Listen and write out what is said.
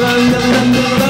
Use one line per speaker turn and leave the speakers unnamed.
da da da da da